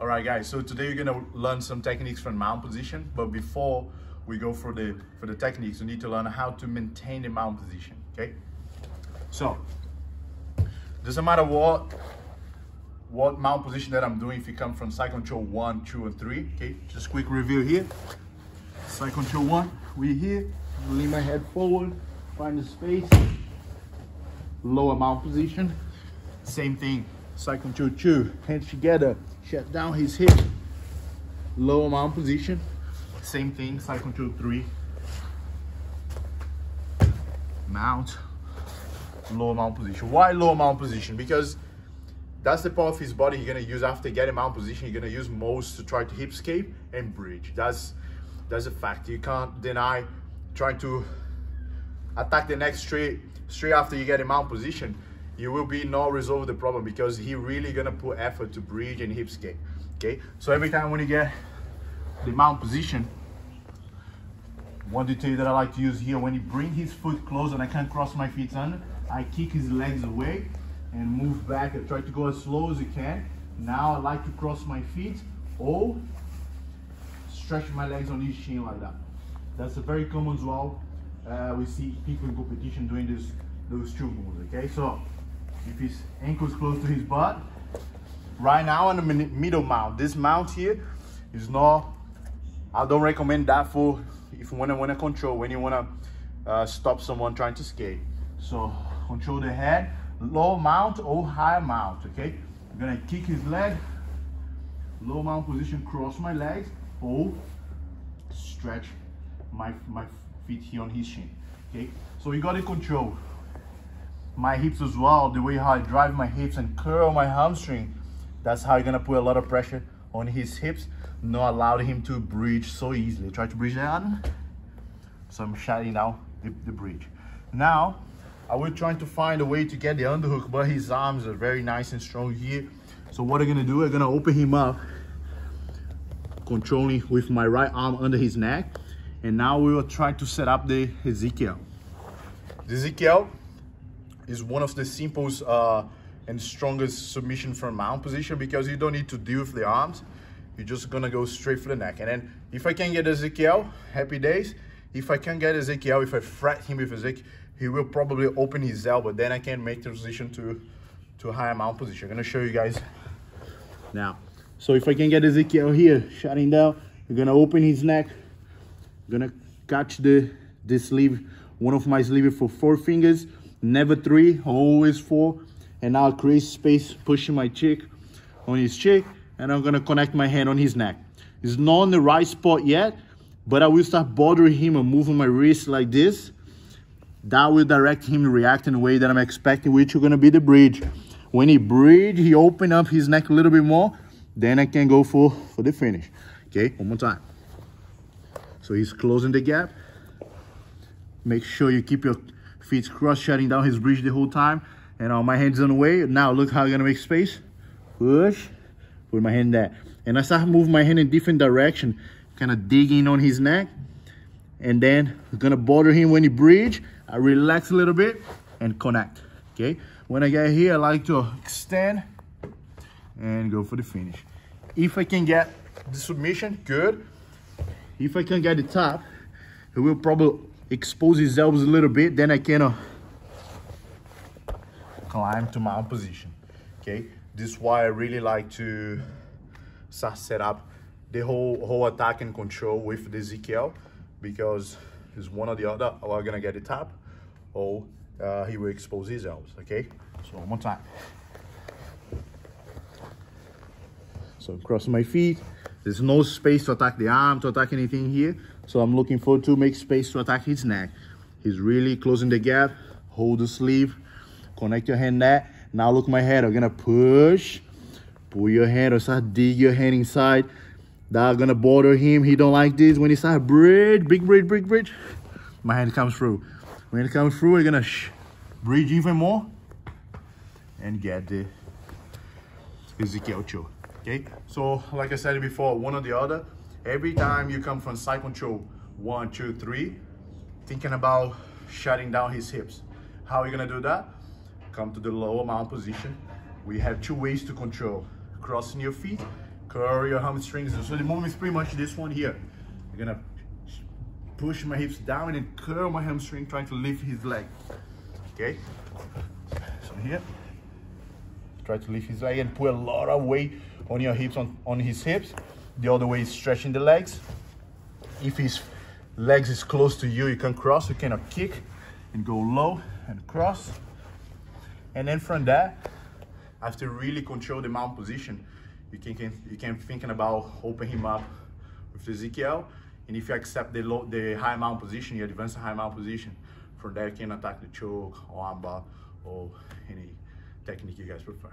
All right, guys. So today you're gonna learn some techniques from mount position. But before we go for the for the techniques, you need to learn how to maintain the mount position. Okay. So doesn't matter what what mount position that I'm doing if you come from side control one, two, and three. Okay. Just quick review here. Side control one, we here. Lean my head forward, find the space. Lower mount position. Same thing. Side control two, hands together shut down his hip, low mount position. Same thing, side control three. Mount, low mount position. Why low mount position? Because that's the part of his body you're gonna use after getting mount position. You're gonna use most to try to hip escape and bridge. That's that's a fact. You can't deny trying to attack the next straight straight after you get in mount position you will be not resolve the problem because he really gonna put effort to bridge and hip escape. Okay, so every time when you get the mount position, one detail that I like to use here, when he bring his foot close and I can't cross my feet under, I kick his legs away and move back. I try to go as slow as you can. Now I like to cross my feet or stretch my legs on his shin like that. That's a very common as well. Uh, we see people in competition doing this, those two moves, okay? So if his ankle's close to his butt. Right now on the middle mount, this mount here is not, I don't recommend that for if you wanna wanna control, when you wanna uh, stop someone trying to skate. So control the head, low mount or high mount, okay? I'm gonna kick his leg, low mount position, cross my legs, or stretch my, my feet here on his shin, okay? So you gotta control my hips as well, the way how I drive my hips and curl my hamstring, that's how you're gonna put a lot of pressure on his hips, not allow him to bridge so easily. Try to bridge that. So I'm shutting down the, the bridge. Now, I will try to find a way to get the underhook, but his arms are very nice and strong here. So what I'm gonna do, I'm gonna open him up, controlling with my right arm under his neck. And now we will try to set up the Ezekiel. The Ezekiel is one of the simplest uh, and strongest submission from mount position because you don't need to deal with the arms. You're just gonna go straight for the neck. And then if I can get Ezekiel, happy days. If I can get Ezekiel, if I fret him with Ezekiel, he will probably open his elbow. Then I can make the transition to, to higher mount position. I'm gonna show you guys now. So if I can get Ezekiel here, shutting down, you're gonna open his neck, I'm gonna catch the, the sleeve, one of my sleeves for four fingers, never three, always four. And now create space, pushing my cheek on his cheek, and I'm gonna connect my hand on his neck. It's not on the right spot yet, but I will start bothering him and moving my wrist like this. That will direct him to react in the way that I'm expecting, which is gonna be the bridge. When he bridge, he open up his neck a little bit more, then I can go for, for the finish. Okay, one more time. So he's closing the gap. Make sure you keep your feet crossed, shutting down his bridge the whole time. And all my hands on the way. Now look how I'm gonna make space. Push, put my hand there. And I start moving my hand in different direction, kind of digging on his neck. And then I'm gonna bother him when he bridge. I relax a little bit and connect, okay? When I get here, I like to extend and go for the finish. If I can get the submission, good. If I can get the top, it will probably expose his elbows a little bit, then I can uh, climb to mount position, okay? This is why I really like to set up the whole, whole attack and control with the Ezekiel because it's one or the other, or I'm gonna get the top or uh, he will expose his elbows, okay? So one more time. So cross my feet. There's no space to attack the arm, to attack anything here. So I'm looking forward to make space to attack his neck. He's really closing the gap. Hold the sleeve. Connect your hand there. Now look my head. I'm gonna push. Pull your hand or start dig your hand inside. That's gonna bother him. He don't like this. When he start bridge, big bridge, big bridge, my hand comes through. When it comes through, we're gonna bridge even more and get the Ezekiel Cho. Okay, so like I said before, one or the other. Every time you come from side control, one, two, three, thinking about shutting down his hips. How are you gonna do that? Come to the lower mount position. We have two ways to control. Crossing your feet curl your hamstrings. So the movement is pretty much this one here. You're gonna push my hips down and curl my hamstring, trying to lift his leg. Okay? So here, try to lift his leg and put a lot of weight on your hips, on, on his hips. The other way is stretching the legs. If his legs is close to you, you can cross, you cannot kick and go low and cross. And then from that, after really control the mount position, you can, can you can thinking about open him up with the Ezekiel. And if you accept the low, the high mount position, you advance the high mount position. From there, you can attack the choke or armbar or any technique you guys prefer.